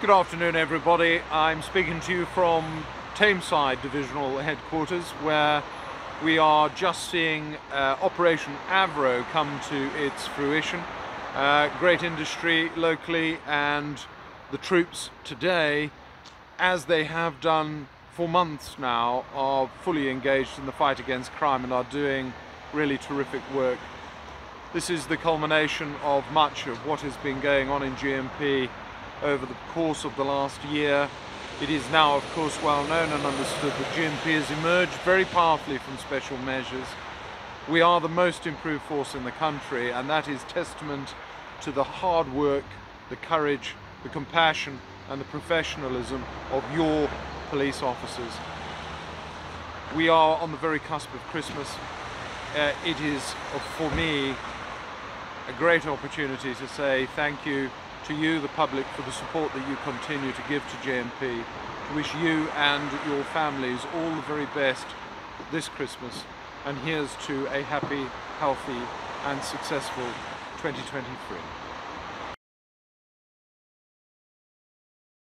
Good afternoon, everybody. I'm speaking to you from Tameside Divisional Headquarters, where we are just seeing uh, Operation Avro come to its fruition. Uh, great industry locally, and the troops today, as they have done for months now, are fully engaged in the fight against crime and are doing really terrific work. This is the culmination of much of what has been going on in GMP over the course of the last year. It is now, of course, well known and understood that GMP has emerged very powerfully from special measures. We are the most improved force in the country, and that is testament to the hard work, the courage, the compassion, and the professionalism of your police officers. We are on the very cusp of Christmas. Uh, it is, for me, a great opportunity to say thank you to you, the public, for the support that you continue to give to GMP. To wish you and your families all the very best this Christmas. And here's to a happy, healthy and successful 2023.